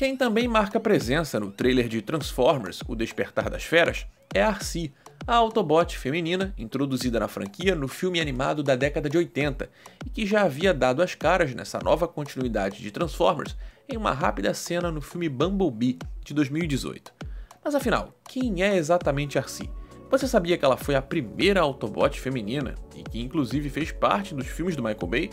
Quem também marca presença no trailer de Transformers O Despertar das Feras é Arcee, a Autobot feminina introduzida na franquia no filme animado da década de 80 e que já havia dado as caras nessa nova continuidade de Transformers em uma rápida cena no filme Bumblebee de 2018. Mas afinal, quem é exatamente Arcee? Você sabia que ela foi a primeira Autobot feminina e que inclusive fez parte dos filmes do Michael Bay?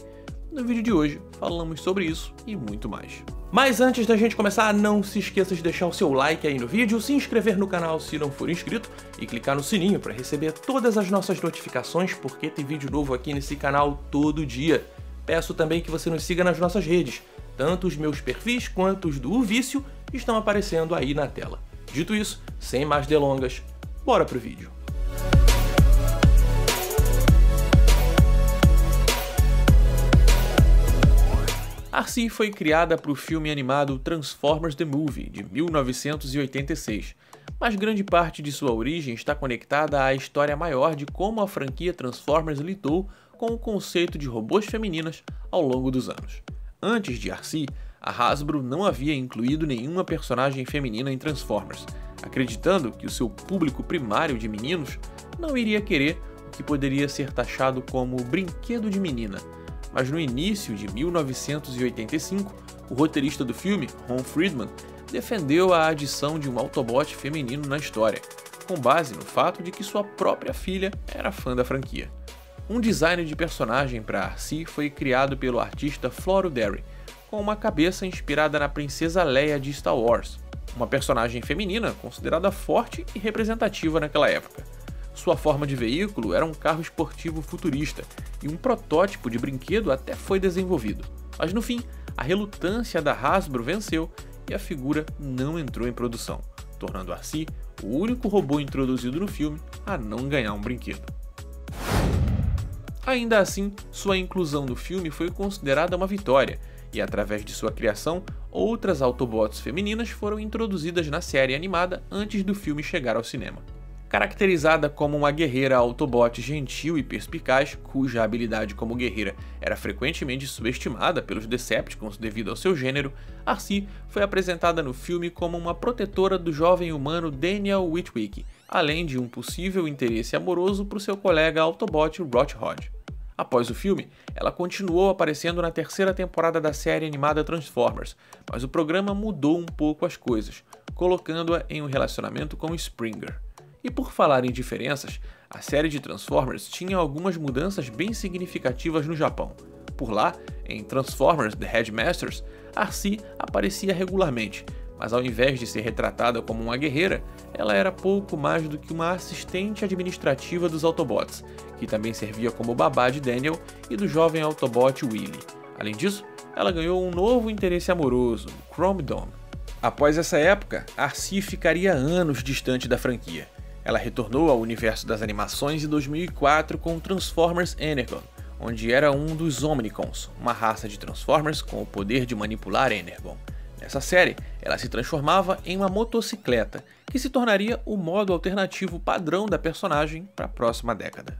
No vídeo de hoje falamos sobre isso e muito mais. Mas antes da gente começar, não se esqueça de deixar o seu like aí no vídeo, se inscrever no canal se não for inscrito e clicar no sininho para receber todas as nossas notificações, porque tem vídeo novo aqui nesse canal todo dia. Peço também que você nos siga nas nossas redes, tanto os meus perfis quanto os do Vício estão aparecendo aí na tela. Dito isso, sem mais delongas, bora pro vídeo. Arcee foi criada para o filme animado Transformers The Movie, de 1986, mas grande parte de sua origem está conectada à história maior de como a franquia Transformers lidou com o conceito de robôs femininas ao longo dos anos. Antes de Arcee, a Hasbro não havia incluído nenhuma personagem feminina em Transformers, acreditando que o seu público primário de meninos não iria querer o que poderia ser taxado como brinquedo de menina, mas no início de 1985, o roteirista do filme, Ron Friedman, defendeu a adição de um Autobot feminino na história, com base no fato de que sua própria filha era fã da franquia. Um design de personagem para Arcee foi criado pelo artista Floro Derry, com uma cabeça inspirada na princesa Leia de Star Wars, uma personagem feminina considerada forte e representativa naquela época. Sua forma de veículo era um carro esportivo futurista e um protótipo de brinquedo até foi desenvolvido. Mas no fim, a relutância da Hasbro venceu e a figura não entrou em produção, tornando Arcee o único robô introduzido no filme a não ganhar um brinquedo. Ainda assim, sua inclusão no filme foi considerada uma vitória, e através de sua criação, outras Autobots femininas foram introduzidas na série animada antes do filme chegar ao cinema. Caracterizada como uma guerreira Autobot gentil e perspicaz, cuja habilidade como guerreira era frequentemente subestimada pelos Decepticons devido ao seu gênero, Arcee foi apresentada no filme como uma protetora do jovem humano Daniel Whitwick, além de um possível interesse amoroso para o seu colega Autobot Rothrod. Após o filme, ela continuou aparecendo na terceira temporada da série animada Transformers, mas o programa mudou um pouco as coisas, colocando-a em um relacionamento com Springer. E por falar em diferenças, a série de Transformers tinha algumas mudanças bem significativas no Japão. Por lá, em Transformers The Headmasters, Arcee aparecia regularmente, mas ao invés de ser retratada como uma guerreira, ela era pouco mais do que uma assistente administrativa dos Autobots, que também servia como babá de Daniel e do jovem Autobot Willy. Além disso, ela ganhou um novo interesse amoroso, Chrome Dome. Após essa época, Arcee ficaria anos distante da franquia. Ela retornou ao universo das animações em 2004 com Transformers Energon, onde era um dos Omnicons, uma raça de Transformers com o poder de manipular Energon. Nessa série, ela se transformava em uma motocicleta, que se tornaria o modo alternativo padrão da personagem para a próxima década.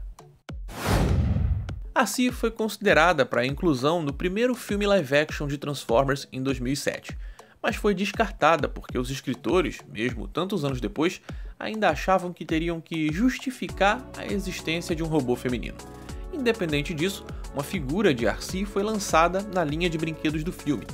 Assim foi considerada para a inclusão no primeiro filme live action de Transformers em 2007, mas foi descartada porque os escritores, mesmo tantos anos depois, ainda achavam que teriam que justificar a existência de um robô feminino. Independente disso, uma figura de Arcee foi lançada na linha de brinquedos do filme,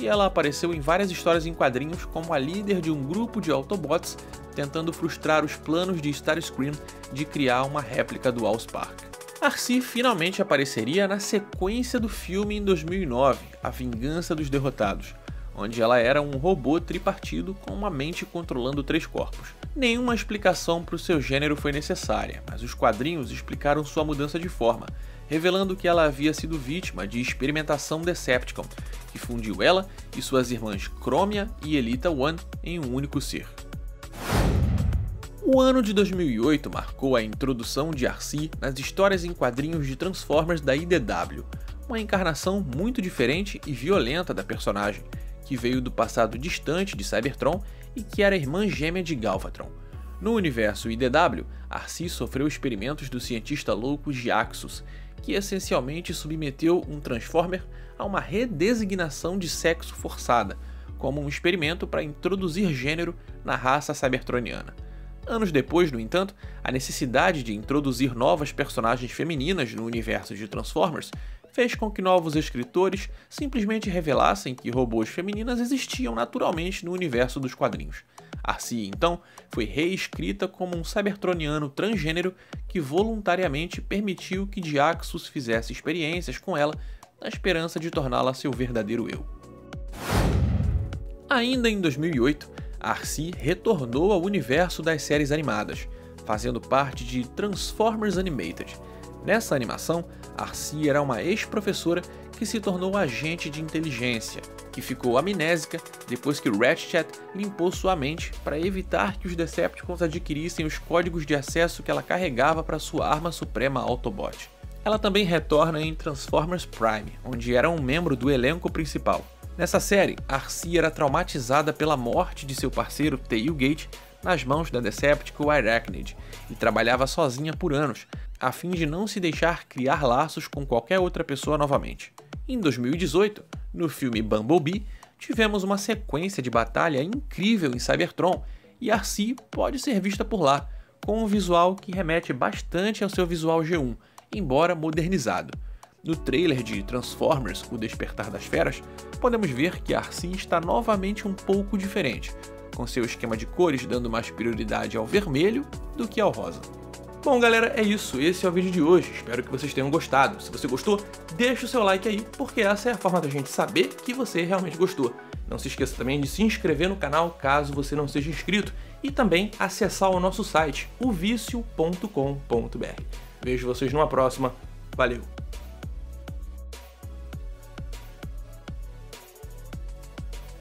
e ela apareceu em várias histórias em quadrinhos como a líder de um grupo de Autobots tentando frustrar os planos de Starscream de criar uma réplica do Allspark. Arcee finalmente apareceria na sequência do filme em 2009, A Vingança dos Derrotados, onde ela era um robô tripartido com uma mente controlando três corpos. Nenhuma explicação para o seu gênero foi necessária, mas os quadrinhos explicaram sua mudança de forma, revelando que ela havia sido vítima de experimentação Decepticon, que fundiu ela e suas irmãs Chromia e Elita One em um único ser. O ano de 2008 marcou a introdução de Arcee nas histórias em quadrinhos de Transformers da IDW, uma encarnação muito diferente e violenta da personagem, que veio do passado distante de Cybertron e que era irmã gêmea de Galvatron. No universo IDW, Arcee sofreu experimentos do cientista louco Giaxus, que essencialmente submeteu um Transformer a uma redesignação de sexo forçada, como um experimento para introduzir gênero na raça cybertroniana. Anos depois, no entanto, a necessidade de introduzir novas personagens femininas no universo de Transformers fez com que novos escritores simplesmente revelassem que robôs femininas existiam naturalmente no universo dos quadrinhos. Arcee, então, foi reescrita como um cybertroniano transgênero que voluntariamente permitiu que Diaxus fizesse experiências com ela na esperança de torná-la seu verdadeiro eu. Ainda em 2008, Arcee retornou ao universo das séries animadas, fazendo parte de Transformers Animated. Nessa animação, Arcee era uma ex-professora que se tornou agente de inteligência, que ficou amnésica depois que Ratchet limpou sua mente para evitar que os Decepticons adquirissem os códigos de acesso que ela carregava para sua arma suprema Autobot. Ela também retorna em Transformers Prime, onde era um membro do elenco principal. Nessa série, Arcee era traumatizada pela morte de seu parceiro Tailgate nas mãos da Decepticon Arachnid e trabalhava sozinha por anos, a fim de não se deixar criar laços com qualquer outra pessoa novamente. Em 2018, no filme Bumblebee, tivemos uma sequência de batalha incrível em Cybertron e Arcee pode ser vista por lá, com um visual que remete bastante ao seu visual G1, embora modernizado. No trailer de Transformers O Despertar das Feras, podemos ver que Arcee está novamente um pouco diferente, com seu esquema de cores dando mais prioridade ao vermelho do que ao rosa. Bom, galera, é isso. Esse é o vídeo de hoje. Espero que vocês tenham gostado. Se você gostou, deixa o seu like aí, porque essa é a forma da gente saber que você realmente gostou. Não se esqueça também de se inscrever no canal caso você não seja inscrito e também acessar o nosso site, ovicio.com.br. Vejo vocês numa próxima. Valeu!